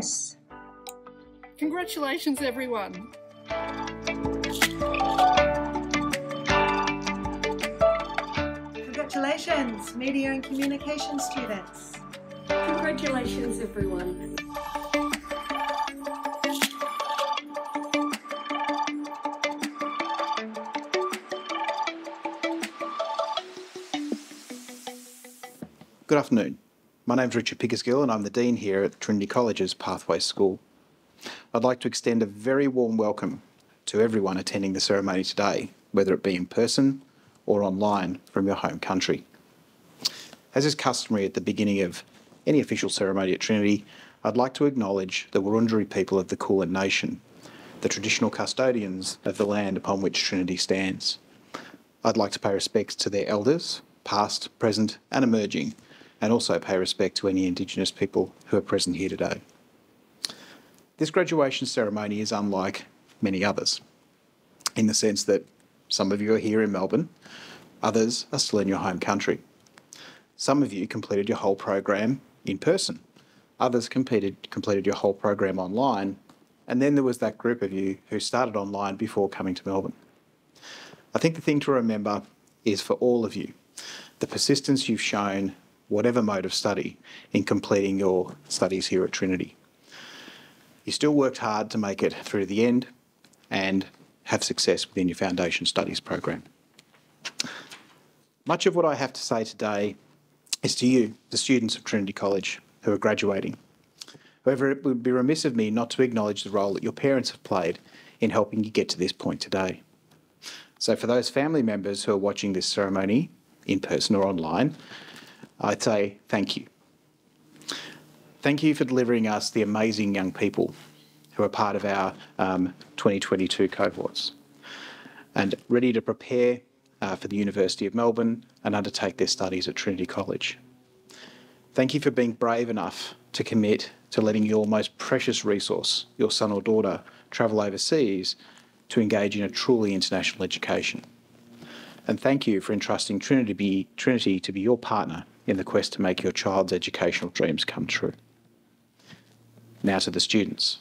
Congratulations. Good luck. All the best. Congratulations, everyone. Congratulations, Media and Communication students. Congratulations, everyone. Good afternoon. My name is Richard Pickersgill and I'm the Dean here at Trinity College's Pathways School. I'd like to extend a very warm welcome to everyone attending the ceremony today, whether it be in person or online from your home country. As is customary at the beginning of any official ceremony at Trinity, I'd like to acknowledge the Wurundjeri people of the Kulin Nation, the traditional custodians of the land upon which Trinity stands. I'd like to pay respects to their elders, past, present and emerging, and also pay respect to any Indigenous people who are present here today. This graduation ceremony is unlike many others, in the sense that some of you are here in Melbourne, others are still in your home country. Some of you completed your whole program in person, others completed, completed your whole program online, and then there was that group of you who started online before coming to Melbourne. I think the thing to remember is for all of you, the persistence you've shown whatever mode of study, in completing your studies here at Trinity. You still worked hard to make it through to the end and have success within your foundation studies program. Much of what I have to say today is to you, the students of Trinity College who are graduating. However, it would be remiss of me not to acknowledge the role that your parents have played in helping you get to this point today. So for those family members who are watching this ceremony in person or online, I'd say thank you. Thank you for delivering us the amazing young people who are part of our um, 2022 cohorts and ready to prepare uh, for the University of Melbourne and undertake their studies at Trinity College. Thank you for being brave enough to commit to letting your most precious resource, your son or daughter, travel overseas to engage in a truly international education. And thank you for entrusting Trinity be, Trinity to be your partner in the quest to make your child's educational dreams come true. Now to the students.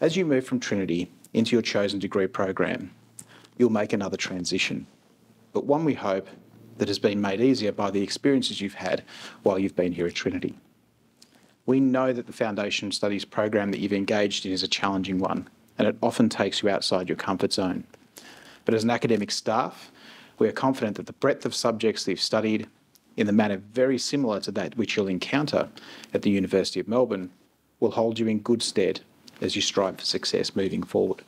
As you move from Trinity into your chosen degree program, you'll make another transition, but one we hope that has been made easier by the experiences you've had while you've been here at Trinity. We know that the Foundation Studies program that you've engaged in is a challenging one, and it often takes you outside your comfort zone. But as an academic staff, we are confident that the breadth of subjects that you've studied in the manner very similar to that which you'll encounter at the University of Melbourne will hold you in good stead as you strive for success moving forward.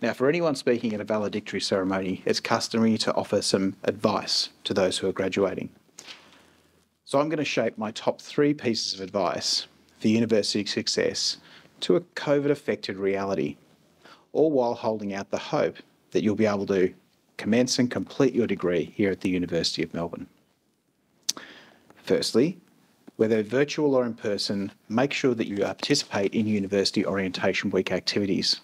Now, for anyone speaking at a valedictory ceremony, it's customary to offer some advice to those who are graduating. So I'm going to shape my top three pieces of advice for university success to a COVID-affected reality, all while holding out the hope that you'll be able to commence and complete your degree here at the University of Melbourne. Firstly, whether virtual or in person, make sure that you participate in University Orientation Week activities.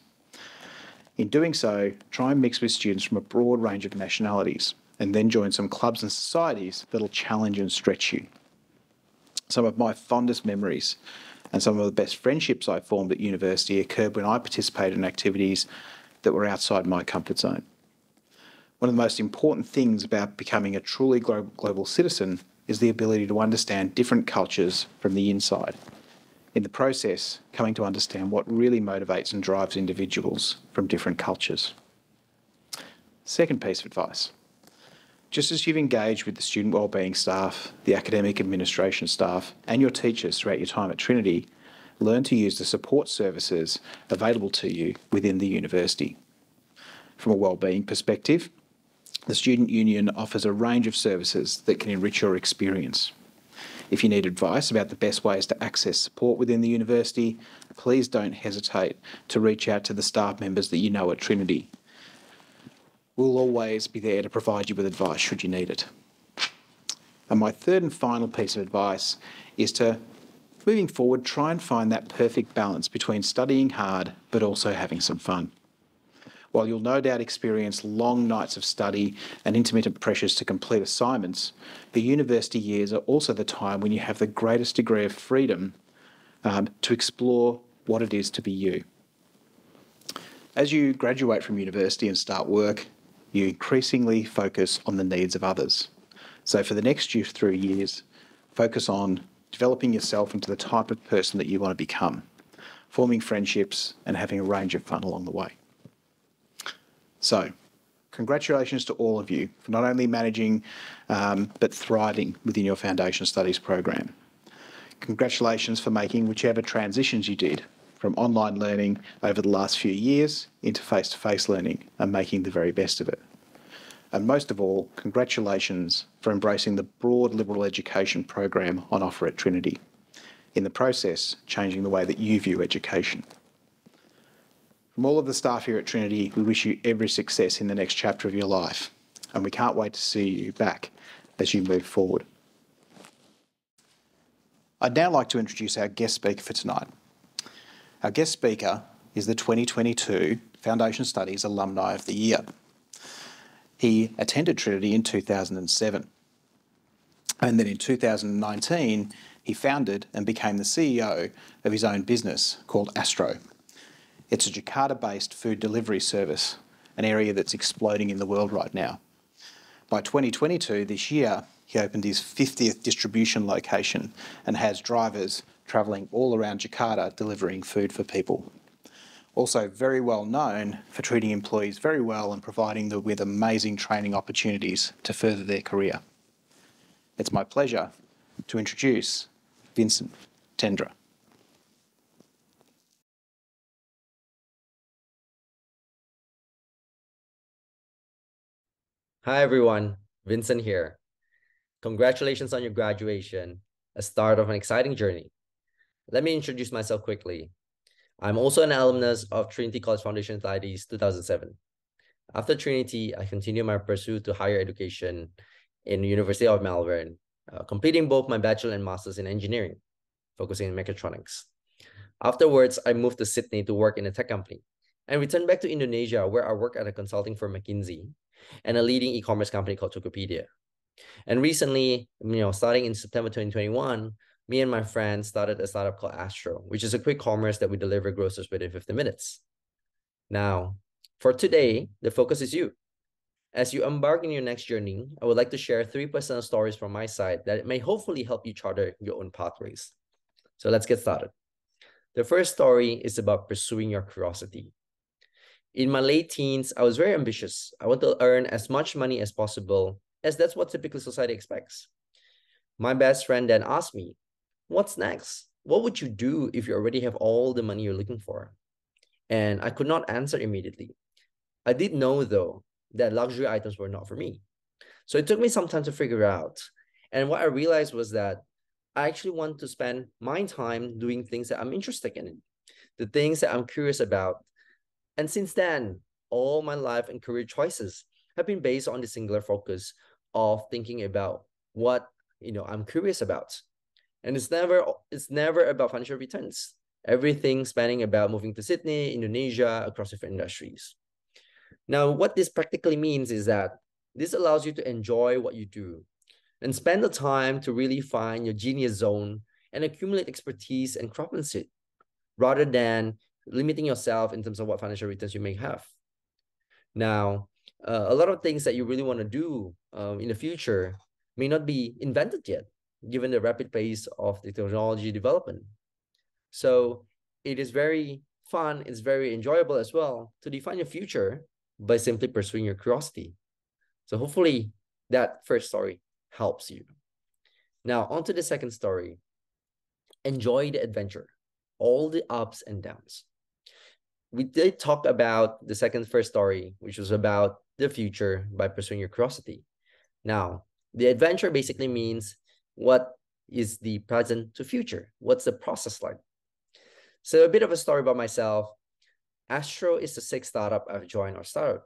In doing so, try and mix with students from a broad range of nationalities and then join some clubs and societies that'll challenge and stretch you. Some of my fondest memories and some of the best friendships I formed at university occurred when I participated in activities that were outside my comfort zone. One of the most important things about becoming a truly global citizen is the ability to understand different cultures from the inside. In the process, coming to understand what really motivates and drives individuals from different cultures. Second piece of advice. Just as you've engaged with the student wellbeing staff, the academic administration staff, and your teachers throughout your time at Trinity, learn to use the support services available to you within the university. From a wellbeing perspective, the Student Union offers a range of services that can enrich your experience. If you need advice about the best ways to access support within the university, please don't hesitate to reach out to the staff members that you know at Trinity. We'll always be there to provide you with advice should you need it. And my third and final piece of advice is to, moving forward, try and find that perfect balance between studying hard but also having some fun. While you'll no doubt experience long nights of study and intermittent pressures to complete assignments, the university years are also the time when you have the greatest degree of freedom um, to explore what it is to be you. As you graduate from university and start work, you increasingly focus on the needs of others. So for the next three years, focus on developing yourself into the type of person that you want to become, forming friendships and having a range of fun along the way. So, congratulations to all of you for not only managing um, but thriving within your foundation studies program. Congratulations for making whichever transitions you did from online learning over the last few years into face to face learning and making the very best of it. And most of all, congratulations for embracing the broad liberal education program on offer at Trinity. In the process, changing the way that you view education. From all of the staff here at Trinity, we wish you every success in the next chapter of your life, and we can't wait to see you back as you move forward. I'd now like to introduce our guest speaker for tonight. Our guest speaker is the 2022 Foundation Studies Alumni of the Year. He attended Trinity in 2007. And then in 2019, he founded and became the CEO of his own business called Astro. It's a Jakarta based food delivery service, an area that's exploding in the world right now. By 2022, this year, he opened his 50th distribution location and has drivers travelling all around Jakarta delivering food for people also very well known for treating employees very well and providing them with amazing training opportunities to further their career. It's my pleasure to introduce Vincent Tjendra. Hi everyone, Vincent here. Congratulations on your graduation, a start of an exciting journey. Let me introduce myself quickly. I'm also an alumnus of Trinity College Foundation Studies 2007. After Trinity, I continued my pursuit to higher education in the University of Melbourne, uh, completing both my bachelor and master's in engineering, focusing on mechatronics. Afterwards, I moved to Sydney to work in a tech company and returned back to Indonesia where I work at a consulting firm McKinsey and a leading e-commerce company called Tokopedia. And recently, you know, starting in September 2021, me and my friends started a startup called Astro, which is a quick commerce that we deliver groceries within 50 minutes. Now, for today, the focus is you. As you embark in your next journey, I would like to share three personal stories from my side that may hopefully help you charter your own pathways. So let's get started. The first story is about pursuing your curiosity. In my late teens, I was very ambitious. I want to earn as much money as possible, as that's what typical society expects. My best friend then asked me, what's next? What would you do if you already have all the money you're looking for? And I could not answer immediately. I did know, though, that luxury items were not for me. So it took me some time to figure out. And what I realized was that I actually want to spend my time doing things that I'm interested in, the things that I'm curious about. And since then, all my life and career choices have been based on the singular focus of thinking about what you know I'm curious about and it's never it's never about financial returns. Everything spanning about moving to Sydney, Indonesia, across different industries. Now, what this practically means is that this allows you to enjoy what you do and spend the time to really find your genius zone and accumulate expertise and craftsmanship rather than limiting yourself in terms of what financial returns you may have. Now, uh, a lot of things that you really want to do um, in the future may not be invented yet given the rapid pace of the technology development. So it is very fun, it's very enjoyable as well to define your future by simply pursuing your curiosity. So hopefully that first story helps you. Now, on to the second story. Enjoy the adventure, all the ups and downs. We did talk about the second first story, which was about the future by pursuing your curiosity. Now, the adventure basically means what is the present to future? What's the process like? So a bit of a story about myself. Astro is the sixth startup I've joined or started.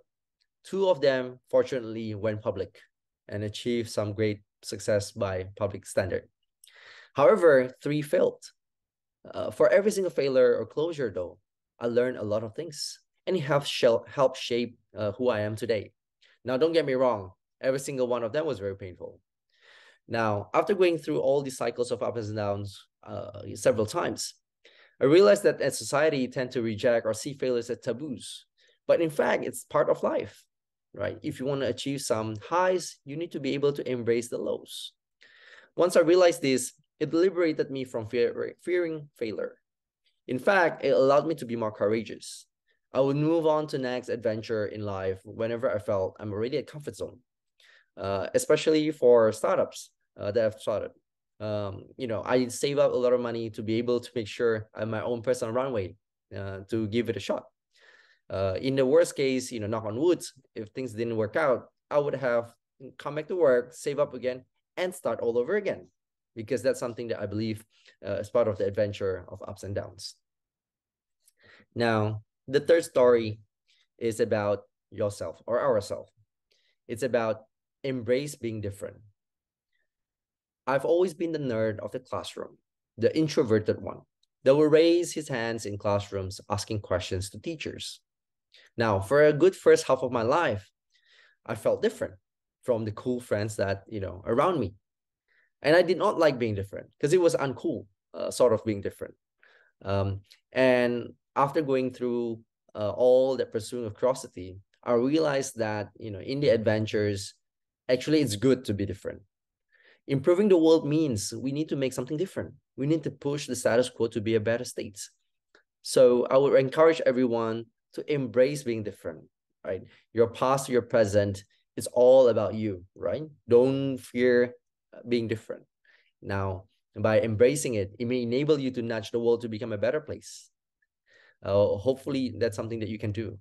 Two of them fortunately went public and achieved some great success by public standard. However, three failed. Uh, for every single failure or closure, though, I learned a lot of things and it helped, help shape uh, who I am today. Now, don't get me wrong, every single one of them was very painful. Now, after going through all these cycles of ups and downs uh, several times, I realized that as society tend to reject or see failures as taboos. But in fact, it's part of life, right? If you want to achieve some highs, you need to be able to embrace the lows. Once I realized this, it liberated me from fear, fearing failure. In fact, it allowed me to be more courageous. I would move on to next adventure in life whenever I felt I'm already at comfort zone, uh, especially for startups uh, that I've started. Um, you know, I save up a lot of money to be able to make sure I'm my own personal runway uh, to give it a shot. Uh, in the worst case, you know, knock on wood, if things didn't work out, I would have come back to work, save up again, and start all over again, because that's something that I believe uh, is part of the adventure of ups and downs. Now, the third story is about yourself or ourselves. It's about embrace being different. I've always been the nerd of the classroom, the introverted one that will raise his hands in classrooms asking questions to teachers. Now, for a good first half of my life, I felt different from the cool friends that, you know, around me. And I did not like being different because it was uncool, uh, sort of being different. Um, and after going through uh, all that pursuing of curiosity, I realized that, you know, in the adventures, actually it's good to be different. Improving the world means we need to make something different. We need to push the status quo to be a better state. So I would encourage everyone to embrace being different, right? Your past, your present, it's all about you, right? Don't fear being different. Now, by embracing it, it may enable you to nudge the world to become a better place. Uh, hopefully, that's something that you can do.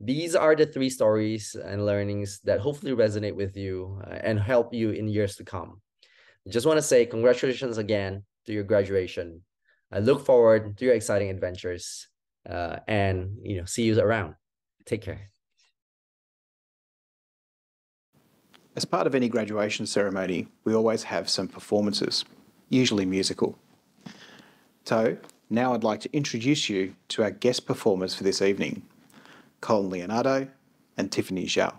These are the three stories and learnings that hopefully resonate with you uh, and help you in years to come. Just want to say congratulations again to your graduation. I look forward to your exciting adventures uh, and you know see you around. Take care. As part of any graduation ceremony, we always have some performances, usually musical. So now I'd like to introduce you to our guest performers for this evening. Colin Leonardo, and Tiffany Zhao.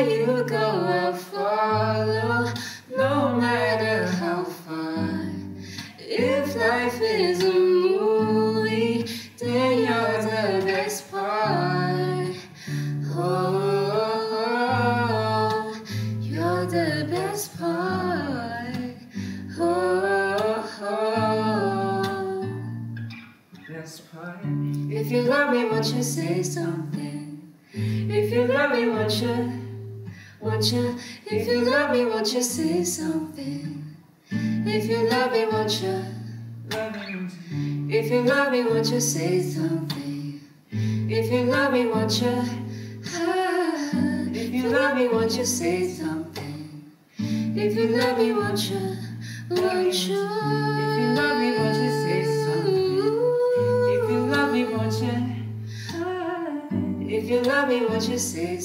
you go, I'll what if you love me, won't you say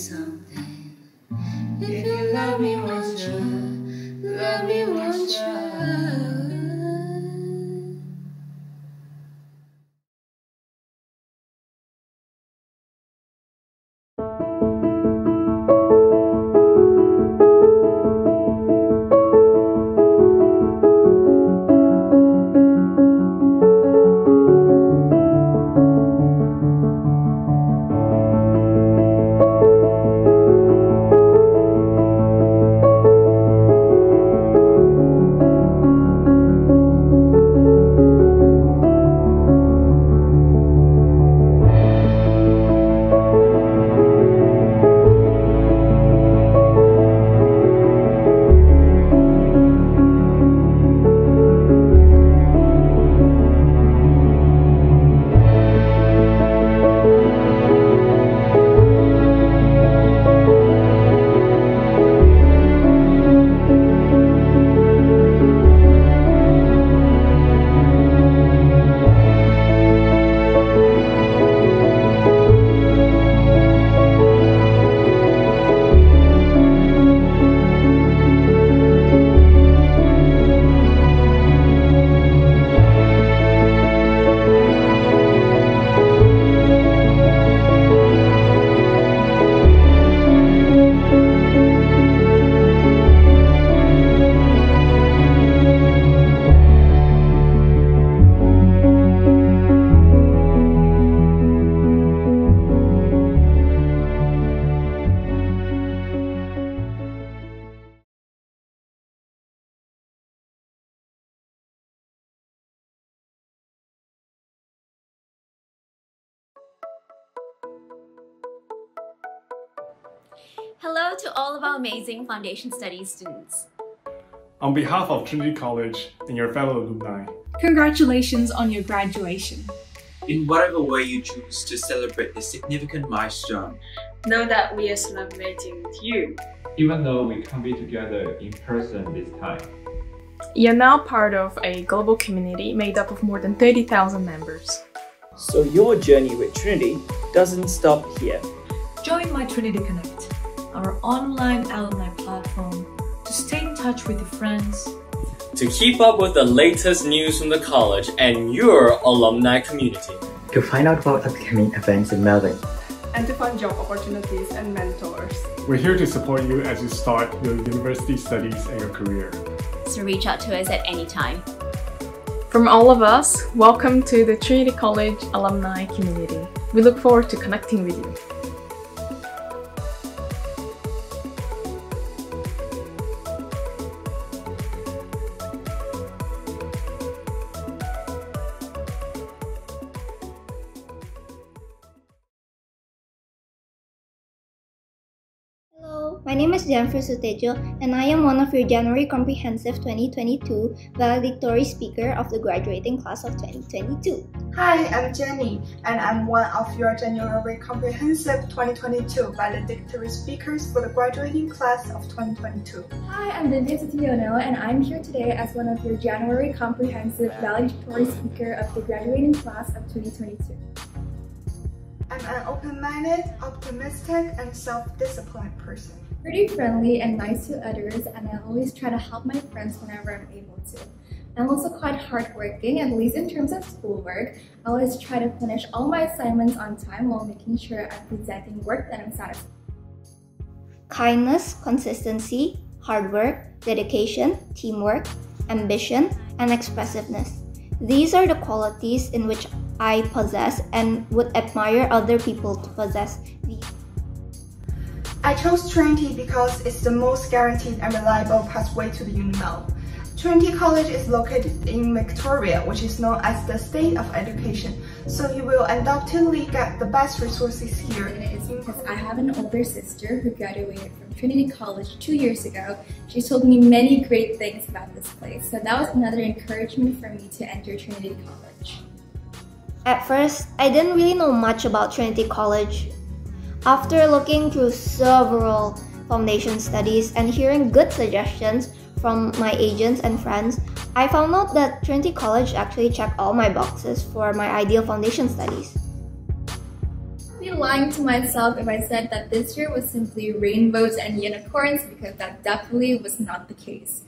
our amazing Foundation Studies students. On behalf of Trinity College and your fellow alumni, Congratulations on your graduation. In whatever way you choose to celebrate this significant milestone, Know that we are celebrating with you. even though we can't be together in person this time. You're now part of a global community made up of more than 30,000 members. So your journey with Trinity doesn't stop here. Join My Trinity Connect, our online alumni platform, to stay in touch with your friends, to keep up with the latest news from the college and your alumni community. To find out about upcoming events in Melbourne. And to find job opportunities and mentors. we're here to support you as you start your university studies and your career. So reach out to us at any time. From all of us, welcome to the Trinity College alumni community. We look forward to connecting with you. Hello, my name is Jennifer Sutejo, and I am one of your January Comprehensive 2022 valedictory speaker of the graduating class of 2022. Hi, I'm Jenny, and I'm one of your January Comprehensive 2022 valedictory speakers for the graduating class of 2022. Hi, I'm Vivian Sutiono, and I'm here today as one of your January Comprehensive valedictory speaker of the graduating class of 2022. I'm an open-minded, optimistic, and self-disciplined person. Pretty friendly and nice to others, and I always try to help my friends whenever I'm able to. I'm also quite hardworking, at least in terms of schoolwork. I always try to finish all my assignments on time while making sure I'm presenting work that I'm satisfied. Kindness, consistency, hard work, dedication, teamwork, ambition, and expressiveness. These are the qualities in which I possess and would admire other people to possess these. I chose Trinity because it's the most guaranteed and reliable pathway to the UniMel. Trinity College is located in Victoria, which is known as the state of education, so you will undoubtedly get the best resources here. And It is because I have an older sister who graduated from Trinity College two years ago. She told me many great things about this place, so that was another encouragement for me to enter Trinity College. At first, I didn't really know much about Trinity College. After looking through several foundation studies and hearing good suggestions, from my agents and friends, I found out that Trinity College actually checked all my boxes for my ideal foundation studies. I'd be lying to myself if I said that this year was simply rainbows and unicorns because that definitely was not the case.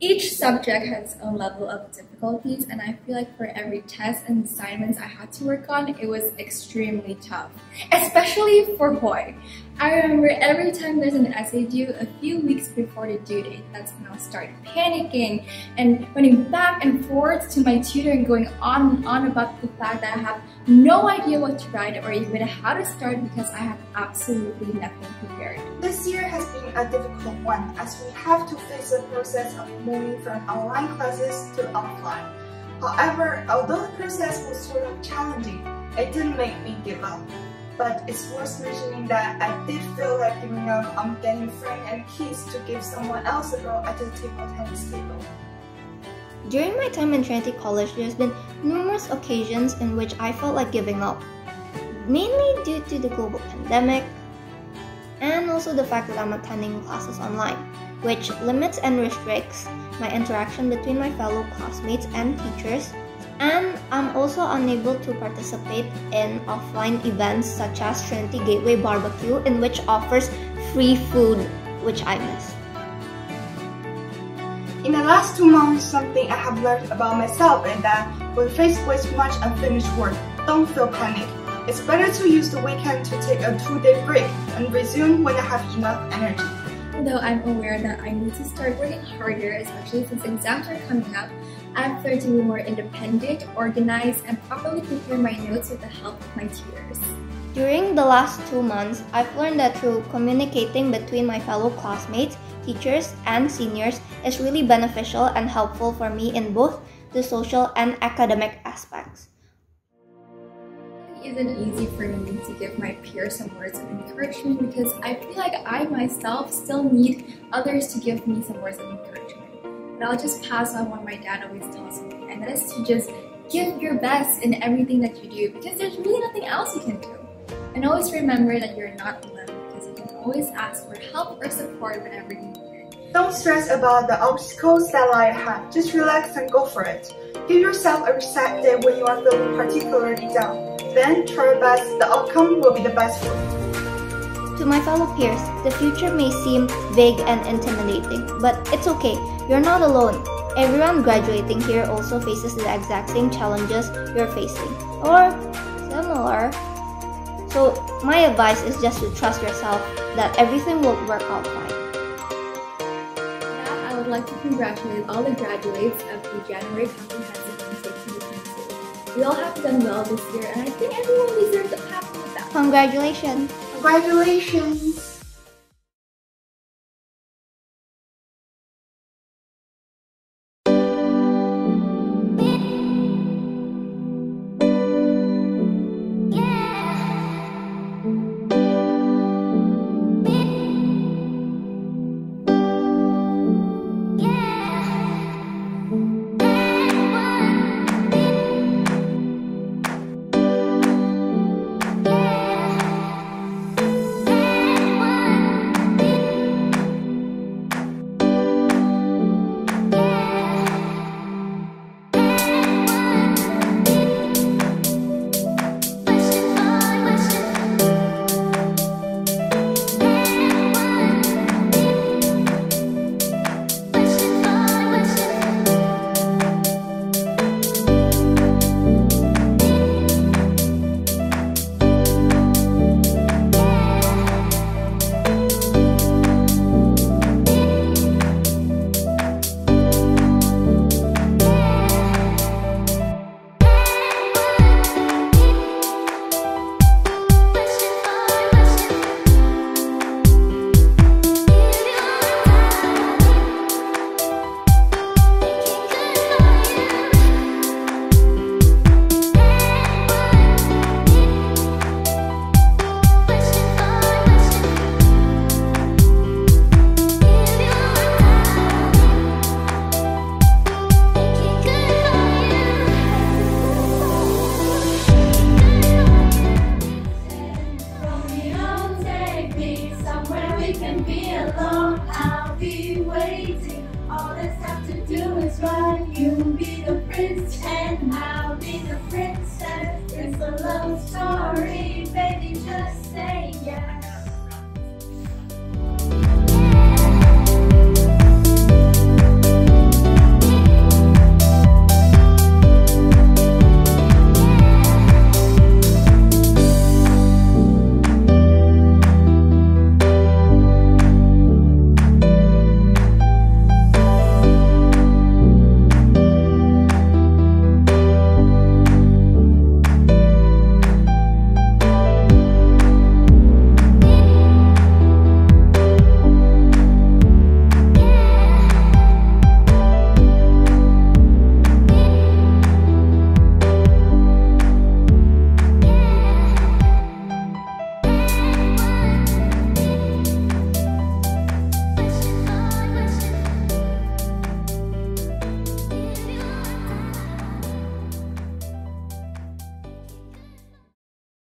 Each subject has its own level of difficulties and I feel like for every test and assignments I had to work on, it was extremely tough, especially for Hoi. I remember every time there's an essay due a few weeks before the due date, that's when I'll start panicking and running back and forwards to my tutor and going on and on about the fact that I have no idea what to write or even how to start because I have absolutely nothing prepared. This year has been a difficult one as we have to face the process of moving from online classes to offline. However, although the process was sort of challenging, it didn't make me give up. But it's worth mentioning that I did feel like giving up. On getting frame and keys to give someone else a go at the table tennis table. During my time in Trinity College, there's been numerous occasions in which I felt like giving up, mainly due to the global pandemic and also the fact that I'm attending classes online, which limits and restricts my interaction between my fellow classmates and teachers and I'm also unable to participate in offline events such as Trinity Gateway Barbecue in which offers free food, which I miss. In the last two months, something I have learned about myself is that when faced with much unfinished work, don't feel panic. It's better to use the weekend to take a two-day break and resume when I have enough energy. Although I'm aware that I need to start working harder, especially since exams are coming up, I've learned to be more independent, organized, and properly prepare my notes with the help of my tutors. During the last two months, I've learned that through communicating between my fellow classmates, teachers, and seniors is really beneficial and helpful for me in both the social and academic aspects. Isn't easy for me to give my peers some words of encouragement because I feel like I myself still need others to give me some words of encouragement. But I'll just pass on what my dad always tells me, and that is to just give your best in everything that you do because there's really nothing else you can do. And always remember that you're not alone because you can always ask for help or support whenever you need it. Don't stress about the obstacles that lie ahead. Just relax and go for it. Give yourself a reset day when you are feeling particularly down. Then try your best. The outcome will be the best for you. To my fellow peers, the future may seem vague and intimidating, but it's okay. You're not alone. Everyone graduating here also faces the exact same challenges you're facing, or similar. So, my advice is just to trust yourself that everything will work out fine. Now, I would like to congratulate all the graduates of the January Comprehensive Intake 2022. We all have done well this year, and I think everyone deserves a pat on the back. Congratulations! Congratulations!